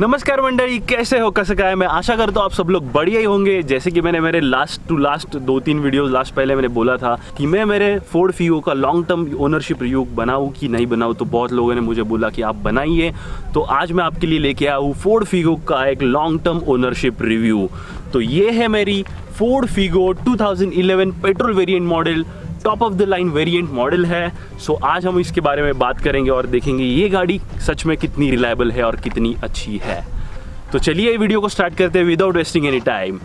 नमस्कार मंडळी, कैसे हो, कैसे क्या? है मैं आशा करता हूँ आप सब लोग बढ़िया ही होंगे। जैसे कि मैंने मेरे लास्ट टू लास्ट दो तीन वीडियोस लास्ट पहले मैंने बोला था कि मैं मेरे फोर्ड फीओ का लॉन्ग टर्म ओनरशिप रिव्यू बनाऊँ कि नहीं बनाऊँ तो बहुत लोगों ने मुझे बोला कि आप बनाइए। तो आज मैं आपके लिए लेके आया हूँ फोर्ड फीगो का एक लॉन्ग टर्म ओनरशिप रिव्यू तो ये है मेरी Ford Figo 2011 petrol variant model top of the line variant model है। सो आज हम इसके बारे में बात करेंगे और देखेंगे ये गाड़ी सच में कितनी रिलायबल है और कितनी अच्छी है। तो चलिए वीडियो को स्टार्ट करते हैं without wasting any time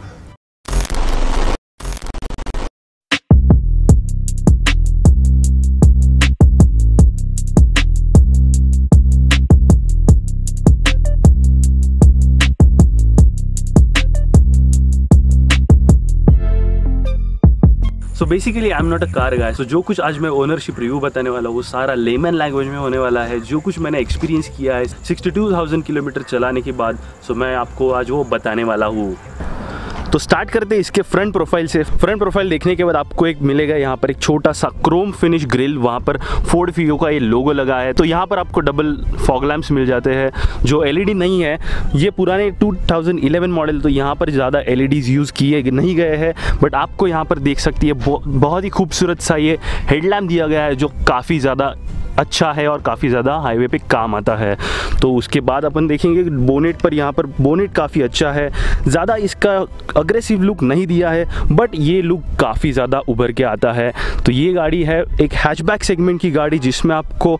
so basically I am not a car guy so जो कुछ आज मैं ओनरशिप रिव्यू बताने वाला हूँ वो सारा लेमन लैंग्वेज में होने वाला है। जो कुछ मैंने एक्सपीरियंस किया है 62,000 किलोमीटर चलाने के बाद सो so मैं आपको आज वो बताने वाला हूँ। तो स्टार्ट करते हैं इसके फ्रंट प्रोफ़ाइल से। फ्रंट प्रोफ़ाइल देखने के बाद आपको एक मिलेगा यहाँ पर एक छोटा सा क्रोम फिनिश ग्रिल वहाँ पर फोर्ड फियो का ये लोगो लगा है। तो यहाँ पर आपको डबल फॉग लैम्प्स मिल जाते हैं, जो एलईडी नहीं है। ये पुराने 2011 मॉडल तो यहाँ पर ज़्यादा एलईडीज यूज़ किए नहीं गए हैं। बट आपको यहाँ पर देख सकती है बहुत ही खूबसूरत सा ये हेडलैम्प दिया गया है, जो काफ़ी ज़्यादा अच्छा है और काफ़ी ज़्यादा हाईवे पे काम आता है। तो उसके बाद अपन देखेंगे बोनेट पर यहाँ पर बोनेट काफ़ी अच्छा है। ज़्यादा इसका अग्रेसिव लुक नहीं दिया है बट ये लुक काफ़ी ज़्यादा उभर के आता है। तो ये गाड़ी है एक हैचबैक सेगमेंट की गाड़ी जिसमें आपको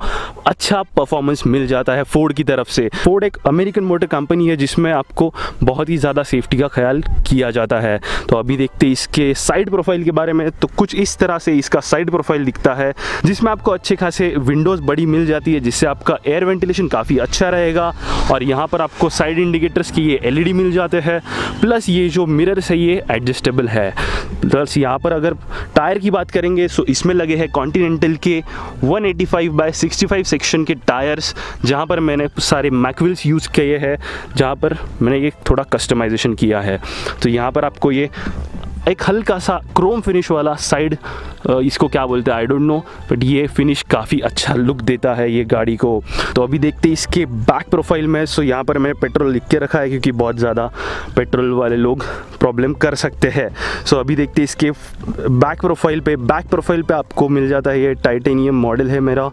अच्छा परफॉर्मेंस मिल जाता है फोर्ड की तरफ़ से। फोर्ड एक अमेरिकन मोटर कंपनी है जिसमें आपको बहुत ही ज़्यादा सेफ्टी का ख्याल किया जाता है। तो अभी देखते इसके साइड प्रोफ़ाइल के बारे में। तो कुछ इस तरह से इसका साइड प्रोफ़ाइल दिखता है, जिसमें आपको अच्छे खासे विंडोज़ बड़ी मिल जाती है, जिससे आपका एयर वेंटिलेशन काफ़ी अच्छा रहेगा और यहाँ पर आपको साइड इंडिकेटर्स की ये एलईडी मिल जाते हैं, प्लस ये जो मिरर है, ये एडजस्टेबल है। प्लस यहाँ पर अगर टायर की बात करेंगे सो इसमें लगे हैं कॉन्टीनेंटल के 185 बाय 65 सेक्शन के टायर्स, जहाँ पर मैंने सारे मैकविल्स यूज़ किए हैं, जहाँ पर मैंने ये थोड़ा कस्टमाइजेशन किया है। तो यहाँ पर आपको ये एक हल्का सा क्रोम फिनिश वाला साइड इसको क्या बोलते हैं आई डोंट नो बट ये फिनिश काफ़ी अच्छा लुक देता है ये गाड़ी को। तो अभी देखते हैं इसके बैक प्रोफ़ाइल में सो यहाँ पर मैंने पेट्रोल लिख के रखा है क्योंकि बहुत ज़्यादा पेट्रोल वाले लोग प्रॉब्लम कर सकते हैं। सो अभी देखते हैं इसके बैक प्रोफ़ाइल पे बैक प्रोफ़ाइल पे आपको मिल जाता है ये टाइटेनियम मॉडल है मेरा।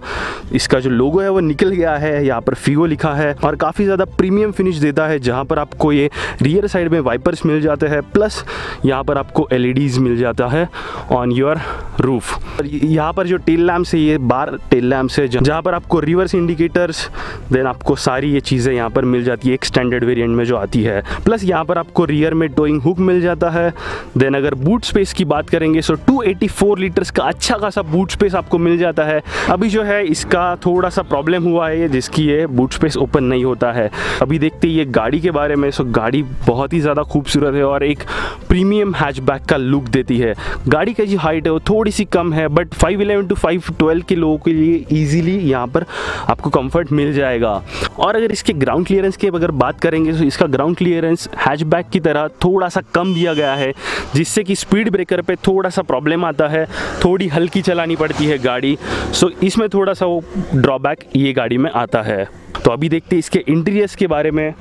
इसका जो लोगो है वो निकल गया है, यहाँ पर फीगो लिखा है और काफ़ी ज़्यादा प्रीमियम फिनिश देता है, जहाँ पर आपको ये रियर साइड में वाइपर्स मिल जाते हैं प्लस यहाँ पर आपको आपको एलईडीज मिल जाता है ऑन योर रूफ यहाँ पर जो टेल लैम्प्स है, ये बार टेल लैम्प्स है जहाँ पर आपको रिवर्स इंडिकेटर्स देन आपको सारी ये चीज़ें यहाँ पर मिल जाती है, एक स्टैंडर्ड वेरिएंट में जो आती है. प्लस यहाँ पर आपको रियर में टोइंग हुक मिल जाता है. देन अगर बूट स्पेस की बात करेंगे सो 284 लीटर्स का अच्छा खासा बूट स्पेस आपको मिल जाता है. अभी जो है, इसका थोड़ा सा प्रॉब्लम हुआ है, जिसकी ये बूट स्पेस ओपन नहीं होता है. अभी देखते ये गाड़ी के बारे में सो गाड़ी बहुत ही ज़्यादा खूबसूरत है और एक प्रीमियम हैच बैक का लुक देती है। गाड़ी का जो हाइट है, वो थोड़ी सी कम है बट 511 टू 512 के लोगों के लिए इजीली यहाँ पर आपको कंफर्ट मिल जाएगा। और अगर इसके ग्राउंड क्लियरेंस की अगर बात करेंगे तो इसका ग्राउंड क्लियरेंस हैचबैक की तरह थोड़ा सा कम दिया गया है, जिससे कि स्पीड ब्रेकर पे थोड़ा सा प्रॉब्लम आता है, थोड़ी हल्की चलानी पड़ती है गाड़ी। सो इसमें थोड़ा सा वो ड्रॉबैक ये गाड़ी में आता है। तो अभी देखते हैं इसके इंटीरियर्स के बारे में।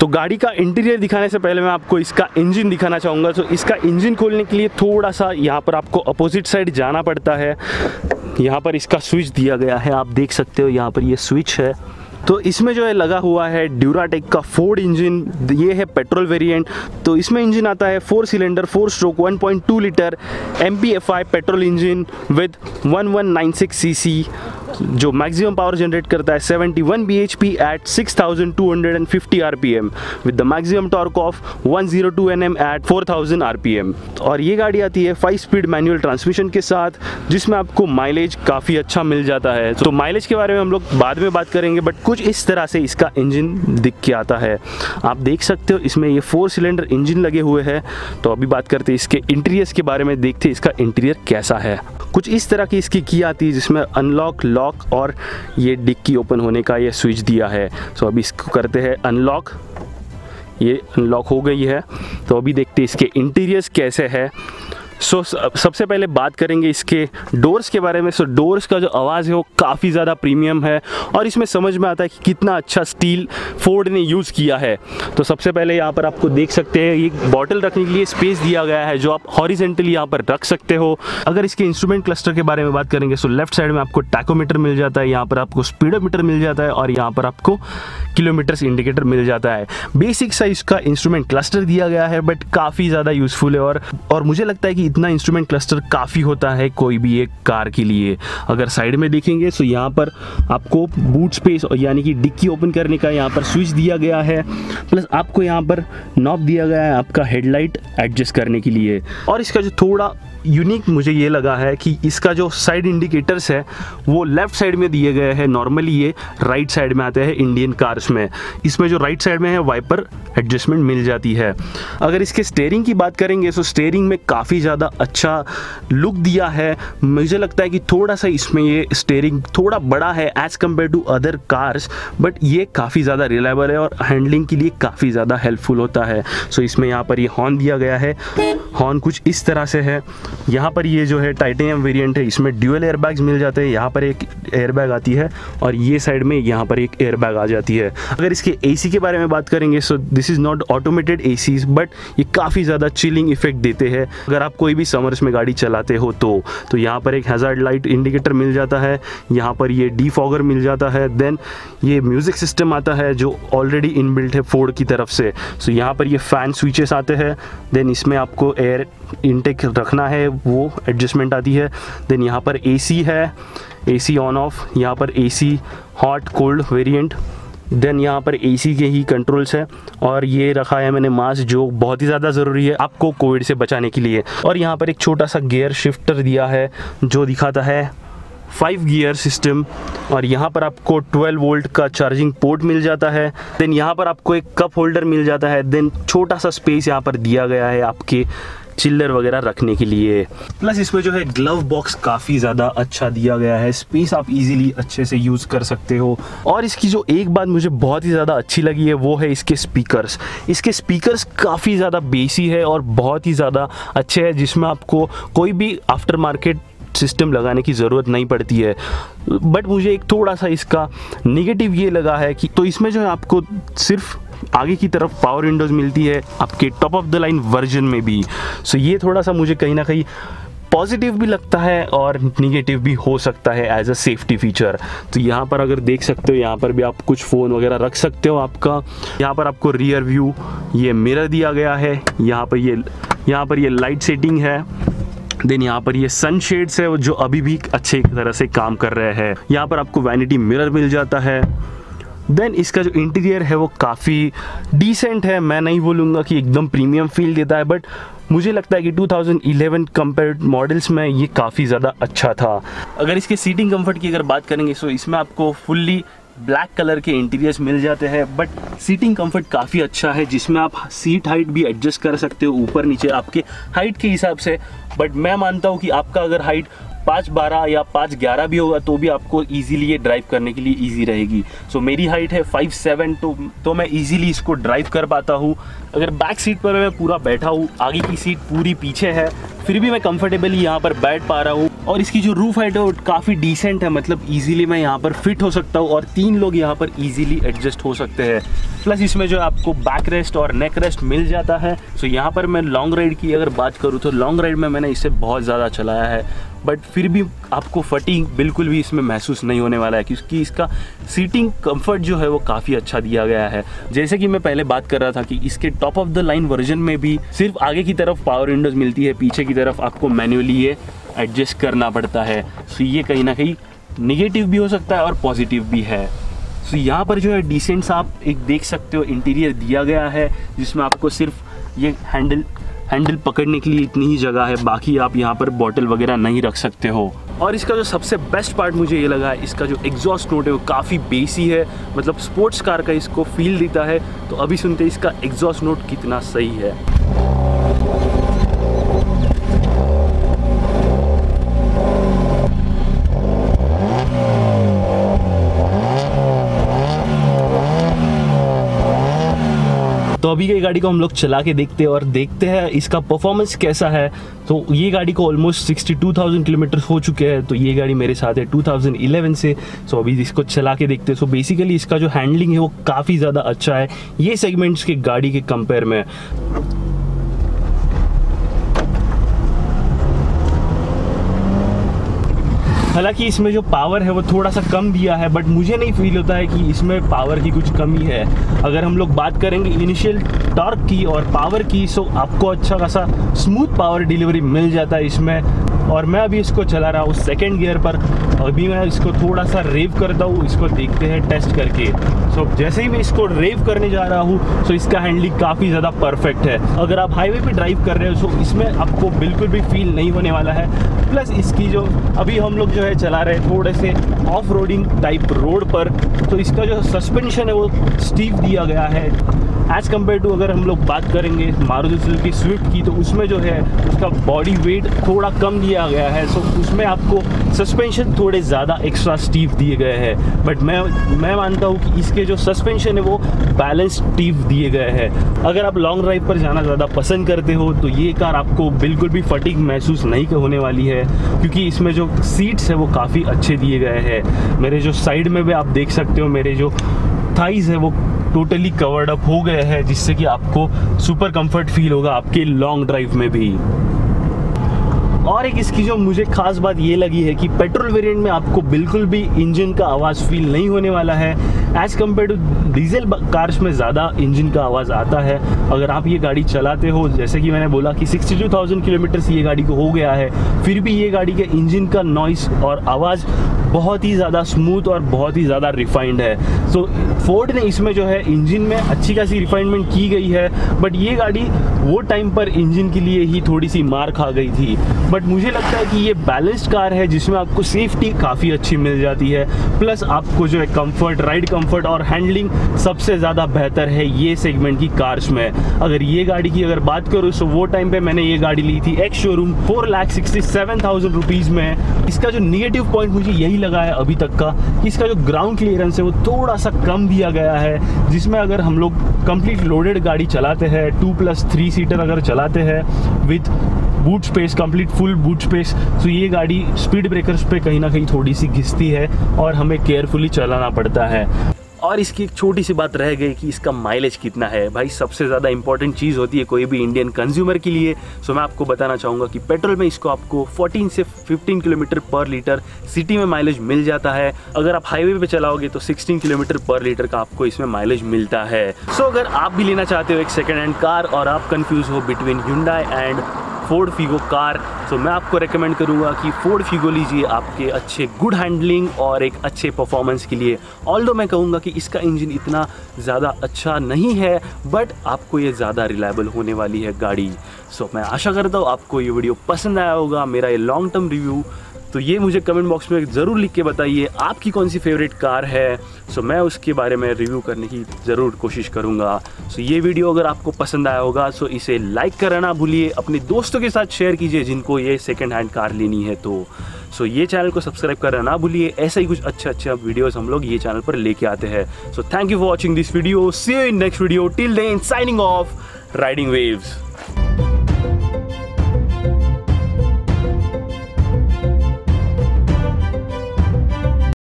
तो गाड़ी का इंटीरियर दिखाने से पहले मैं आपको इसका इंजन दिखाना चाहूँगा। तो इसका इंजन खोलने के लिए थोड़ा सा यहाँ पर आपको अपोजिट साइड जाना पड़ता है। यहाँ पर इसका स्विच दिया गया है, आप देख सकते हो यहाँ पर ये स्विच है। तो इसमें जो है लगा हुआ है ड्यूराटेक का फोर्ड इंजन ये है पेट्रोल वेरिएंट तो इसमें इंजन आता है four cylinder four stroke 1.2 litre MPFI petrol engine with 1196 CC जो मैक्सिमम पावर जनरेट करता है 71 bhp at 6250 rpm with the maximum torque of 102 nm at 4000 rpm और ये गाड़ी आती है फाइव स्पीड मैनुअल ट्रांसमिशन के साथ, जिसमें आपको माइलेज काफ़ी अच्छा मिल जाता है। तो माइलेज के बारे में हम लोग बाद में बात करेंगे बट कुछ इस तरह से इसका इंजन दिख के आता है। आप देख सकते हो इसमें ये फोर सिलेंडर इंजन लगे हुए हैं। तो अभी बात करते हैं इसके इंटीरियर्स के बारे में, देखते हैं इसका इंटीरियर कैसा है। कुछ इस तरह की इसकी की आती है, जिसमें अनलॉक लॉक और ये डिक्की ओपन होने का ये स्विच दिया है। सो अभी इसको करते हैं अनलॉक ये अनलॉक हो गई है। तो अभी देखते हैं इसके इंटीरियर्स कैसे है। सो so, सबसे पहले बात करेंगे इसके डोर्स के बारे में। सो so, डोर्स का जो आवाज़ है वो काफ़ी ज़्यादा प्रीमियम है और इसमें समझ में आता है कि कितना अच्छा स्टील फोर्ड ने यूज़ किया है। तो सबसे पहले यहाँ पर आपको देख सकते हैं एक बॉटल रखने के लिए स्पेस दिया गया है जो आप हॉरिजेंटली यहाँ पर रख सकते हो। अगर इसके इंस्ट्रूमेंट क्लस्टर के बारे में बात करेंगे सो लेफ़्ट साइड में आपको टैकोमीटर मिल जाता है यहाँ पर आपको स्पीडोमीटर मिल जाता है और यहाँ पर आपको किलोमीटर्स इंडिकेटर मिल जाता है। बेसिक साइज़ का इंस्ट्रूमेंट क्लस्टर दिया गया है बट काफ़ी ज़्यादा यूज़फुल है और मुझे लगता है कि इतना इंस्ट्रूमेंट क्लस्टर काफ़ी होता है कोई भी एक कार के लिए। अगर साइड में देखेंगे तो यहाँ पर आपको बूट स्पेस यानी कि डिक्की ओपन करने का यहाँ पर स्विच दिया गया है। प्लस आपको यहाँ पर नॉब दिया गया है आपका हेडलाइट एडजस्ट करने के लिए। और इसका जो थोड़ा यूनिक मुझे ये लगा है कि इसका जो साइड इंडिकेटर्स है, वो लेफ़्ट साइड में दिए गए हैं। नॉर्मली ये राइट साइड में आते हैं इंडियन कार्स में। इसमें जो राइट साइड में है वाइपर एडजस्टमेंट मिल जाती है। अगर इसके स्टेयरिंग की बात करेंगे तो स्टेयरिंग में काफ़ी ज़्यादा अच्छा लुक दिया है। मुझे लगता है कि थोड़ा सा इसमें ये स्टेयरिंग थोड़ा बड़ा है as compare to other cars but ये काफ़ी ज़्यादा रिलायबल है और हैंडलिंग के लिए काफ़ी ज़्यादा हेल्पफुल होता है। सो इसमें यहाँ पर ये हॉर्न दिया गया है। हॉर्न कुछ इस तरह से है। यहाँ पर ये जो है टाइटेनियम वेरिएंट है, इसमें ड्यूअल एयरबैग्स मिल जाते हैं। यहाँ पर एक एयरबैग आती है और ये साइड में यहाँ पर एक एयरबैग आ जाती है। अगर इसके एसी के बारे में बात करेंगे so this is not automated a but ये काफ़ी ज़्यादा चिलिंग इफ़ेक्ट देते हैं। अगर आप कोई भी समर्स में गाड़ी चलाते हो तो तो यहाँ पर एक हज़ार्ड लाइट इंडिकेटर मिल जाता है। यहाँ पर ये डी मिल जाता है। देन ये म्यूज़िक सिस्टम आता है जो ऑलरेडी इनबिल्ट है फोर्ड की तरफ़ से। सो यहाँ पर ये फ़ैन स्विचेस आते हैं। देन इसमें आपको एयर इनटेक रखना है। वो एडजस्टमेंट आती है। देन यहाँ पर एसी है। एसी ऑन ऑफ़ यहाँ पर AC hot cold variant then यहाँ पर एसी के ही कंट्रोल्स है। और ये रखा है मैंने मास्क जो बहुत ही ज़्यादा ज़रूरी है आपको कोविड से बचाने के लिए। और यहाँ पर एक छोटा सा गियर शिफ्टर दिया है, जो दिखाता है फाइव गियर सिस्टम और यहाँ पर आपको 12 वोल्ट का चार्जिंग पोर्ट मिल जाता है। देन यहाँ पर आपको एक कप होल्डर मिल जाता है। देन छोटा सा स्पेस यहाँ पर दिया गया है आपके चिल्लर वगैरह रखने के लिए। प्लस इसमें जो है ग्लव बॉक्स काफ़ी ज़्यादा अच्छा दिया गया है। स्पेस आप इजीली अच्छे से यूज़ कर सकते हो। और इसकी जो एक बात मुझे बहुत ही ज़्यादा अच्छी लगी है, वो है इसके स्पीकर्स इसके स्पीकर्स काफ़ी ज़्यादा बेसी है और बहुत ही ज़्यादा अच्छे हैं, जिसमें आपको कोई भी आफ्टर मार्केट सिस्टम लगाने की ज़रूरत नहीं पड़ती है। बट मुझे एक थोड़ा सा इसका निगेटिव ये लगा है कि तो इसमें जो है आपको सिर्फ़ आगे की तरफ़ पावर विंडोज़ मिलती है, आपके top of the line version में भी। सो ये थोड़ा सा मुझे कहीं ना कहीं पॉजिटिव भी लगता है और निगेटिव भी हो सकता है एज अ सेफ्टी फीचर तो यहाँ पर अगर देख सकते हो, यहाँ पर भी आप कुछ फ़ोन वगैरह रख सकते हो आपका। यहाँ पर आपको रियर व्यू ये मिरर दिया गया है। यहाँ पर ये, यहाँ पर ये लाइट सेटिंग है। देन यहाँ पर ये सन शेड्स है, जो अभी भी अच्छे तरह से काम कर रहे हैं। यहाँ पर आपको वैनिटी मिरर मिल जाता है। देन इसका जो इंटीरियर है वो काफ़ी डिसेंट है। मैं नहीं बोलूँगा कि एकदम प्रीमियम फील देता है बट मुझे लगता है कि 2011 कंपेयर्ड मॉडल्स में ये काफ़ी ज़्यादा अच्छा था। अगर इसके सीटिंग कंफर्ट की अगर बात करेंगे तो इसमें आपको फुल्ली ब्लैक कलर के इंटीरियर्स मिल जाते हैं बट सीटिंग कंफर्ट काफ़ी अच्छा है, जिसमें आप सीट हाइट भी एडजस्ट कर सकते हो, ऊपर नीचे आपके हाइट के हिसाब से। बट मैं मानता हूँ कि आपका अगर हाइट पाँच बारह या पाँच ग्यारह भी होगा तो भी आपको ईजिली ये ड्राइव करने के लिए ईजी रहेगी। सो so, मेरी हाइट है फाइव सेवन तो तो मैं ईजिली इसको ड्राइव कर पाता हूँ। अगर बैक सीट पर मैं पूरा बैठा हूँ आगे की सीट पूरी पीछे है फिर भी मैं कंफर्टेबली यहाँ पर बैठ पा रहा हूँ। और इसकी जो रूफ हाइट है वो काफ़ी डिसेंट है मतलब इजीली मैं यहाँ पर फिट हो सकता हूँ और तीन लोग यहाँ पर इजीली एडजस्ट हो सकते हैं। प्लस इसमें जो आपको बैक रेस्ट और नेक रेस्ट मिल जाता है। सो यहाँ पर मैं लॉन्ग राइड की अगर बात करूँ तो लॉन्ग राइड में मैंने इसे बहुत ज़्यादा चलाया है। बट फिर भी आपको फटिंग बिल्कुल भी इसमें महसूस नहीं होने वाला है, क्योंकि इसका सीटिंग कंफर्ट जो है वो काफ़ी अच्छा दिया गया है। जैसे कि मैं पहले बात कर रहा था कि इसके top of the line version में भी सिर्फ़ आगे की तरफ़ पावर विंडोज़ मिलती है, पीछे की तरफ़ आपको मैन्युअली ये एडजस्ट करना पड़ता है। सो ये कहीं ना कहीं निगेटिव भी हो सकता है और पॉजिटिव भी है। सो यहाँ पर जो है डिसेंट आप एक देख सकते हो इंटीरियर दिया गया है, जिसमें आपको सिर्फ़ ये हैंडल हैंडल पकड़ने के लिए इतनी ही जगह है, बाकी आप यहाँ पर बॉटल वगैरह नहीं रख सकते हो। और इसका जो सबसे बेस्ट पार्ट मुझे ये लगा है इसका जो एग्जॉस्ट नोट है, वो काफ़ी बेसी है। मतलब स्पोर्ट्स कार का इसको फील देता है तो अभी सुनते हैं इसका एग्जॉस्ट नोट कितना सही है। तो अभी ये गाड़ी को हम लोग चला के देखते हैं और देखते हैं इसका परफॉर्मेंस कैसा है। तो ये गाड़ी को ऑलमोस्ट 62,000 किलोमीटर हो चुके हैं। तो ये गाड़ी मेरे साथ है 2011 से। सो अभी इसको चला के देखते हैं। सो बेसिकली इसका जो हैंडलिंग है वो काफ़ी ज़्यादा अच्छा है। ये सेगमेंट्स के गाड़ी के कंपेयर में। हालाँकि इसमें जो पावर है वो थोड़ा सा कम दिया है बट मुझे नहीं फील होता है कि इसमें पावर की कुछ कमी है। अगर हम लोग बात करेंगे इनिशियल टॉर्क की और पावर की सो आपको अच्छा खासा स्मूथ पावर डिलीवरी मिल जाता है इसमें। और मैं अभी इसको चला रहा हूँ सेकेंड गियर पर। अभी मैं इसको थोड़ा सा रेव करता हूँ इसको देखते हैं टेस्ट करके। सो so, जैसे ही मैं इसको रेव करने जा रहा हूँ सो इसका हैंडलिंग काफ़ी ज़्यादा परफेक्ट है। अगर आप हाईवे पे ड्राइव कर रहे हो सो इसमें आपको बिल्कुल भी फील नहीं होने वाला है। प्लस इसकी जो अभी हम लोग जो है चला रहे थोड़े से ऑफ़ रोडिंग टाइप रोड पर। तो इसका जो सस्पेंशन है, वो स्टीव दिया गया है। एज़ कंपेयर टू अगर हम लोग बात करेंगे मारुति सुजुकी स्विफ्ट की तो उसमें जो है, उसका बॉडी वेट थोड़ा कम दिया गया है। सो उसमें आपको सस्पेंशन थोड़े ज़्यादा एक्स्ट्रा स्टीव दिए गए हैं। बट मैं मैं मानता हूँ कि इसके जो सस्पेंशन है, वो बैलेंस स्टीव दिए गए हैं। अगर आप लॉन्ग ड्राइव पर जाना ज़्यादा पसंद करते हो तो ये कार आपको बिल्कुल भी फटिंग महसूस नहीं होने वाली है। क्योंकि इसमें जो सीट्स है वो काफ़ी अच्छे दिए गए हैं। मेरे जो साइड में भी आप देख सकते हो, मेरे जो थाइज है, वो टोटली कवर्ड अप हो गए हैं, जिससे कि आपको सुपर कंफर्ट फील होगा आपके लॉन्ग ड्राइव में भी। और एक इसकी जो मुझे खास बात ये लगी है कि पेट्रोल वेरिएंट में आपको बिल्कुल भी इंजन का आवाज़ फील नहीं होने वाला है। As compare to diesel cars में ज़्यादा इंजन का आवाज़ आता है अगर आप ये गाड़ी चलाते हो जैसे कि मैंने बोला कि 62,000 किलोमीटर से ये गाड़ी को हो गया है फिर भी ये गाड़ी के इंजन का नॉइस और आवाज़ बहुत ही ज़्यादा स्मूथ और बहुत ही ज़्यादा रिफाइंड है। सो so, फोर्ड ने इसमें जो है इंजन में अच्छी खासी रिफाइनमेंट की गई है बट ये गाड़ी वो टाइम पर इंजन के लिए ही थोड़ी सी मार खा गई थी। बट मुझे लगता है कि ये बैलेंस्ड कार है जिसमें आपको सेफ्टी काफ़ी अच्छी मिल जाती है प्लस आपको जो है कंफर्ट राइड कंफर्ट और हैंडलिंग सबसे ज़्यादा बेहतर है ये सेगमेंट की कार्स में। अगर ये गाड़ी की अगर बात करूँ तो वो टाइम पे मैंने ये गाड़ी ली थी ex showroom four lakh sixty seven thousand rupees में। इसका जो निगेटिव पॉइंट मुझे यही लगा है अभी तक का इसका जो ग्राउंड क्लियरेंस है, वो थोड़ा सा कम दिया गया है, जिसमें अगर हम लोग कंप्लीट लोडेड गाड़ी चलाते हैं टू प्लस थ्री सीटर अगर चलाते हैं with boot space complete full boot space तो ये गाड़ी स्पीड ब्रेकर्स पे कहीं ना कहीं थोड़ी सी घिसती है और हमें केयरफुली चलाना पड़ता है। और इसकी एक छोटी सी बात रह गई कि इसका माइलेज कितना है। भाई, सबसे ज़्यादा इंपॉर्टेंट चीज़ होती है कोई भी इंडियन कंज्यूमर के लिए। सो मैं आपको बताना चाहूँगा कि पेट्रोल में इसको आपको 14 से 15 किलोमीटर पर लीटर सिटी में माइलेज मिल जाता है। अगर आप हाईवे पे चलाओगे तो 16 किलोमीटर पर लीटर का आपको इसमें माइलेज मिलता है। सो अगर आप भी लेना चाहते हो एक सेकेंड हैंड कार और आप कन्फ्यूज़ हो between Hyundai and Ford Figo car तो मैं आपको रेकमेंड करूँगा कि फोर्ड फ्यूगो लीजिए आपके अच्छे गुड हैंडलिंग और एक अच्छे परफॉर्मेंस के लिए। ऑल मैं कहूँगा कि इसका इंजन इतना ज़्यादा अच्छा नहीं है बट आपको ये ज़्यादा रिलायबल होने वाली है गाड़ी। सो so, मैं आशा करता हूँ आपको ये वीडियो पसंद आया होगा। मेरा ये लॉन्ग टर्म रिव्यू तो ये मुझे कमेंट बॉक्स में ज़रूर लिख के बताइए, आपकी कौन सी फेवरेट कार है? सो मैं उसके बारे में रिव्यू करने की ज़रूर कोशिश करूँगा। सो ये वीडियो अगर आपको पसंद आया होगा सो इसे लाइक करना ना भूलिए, अपने दोस्तों के साथ शेयर कीजिए जिनको ये सेकेंड हैंड कार लेनी है तो। सो ये चैनल को सब्सक्राइब करना ना भूलिए, ऐसा ही कुछ अच्छे अच्छे वीडियोस हम लोग ये चैनल पर लेके आते हैं। So thank you for watching this video see you in next video till then signing off Riding Waves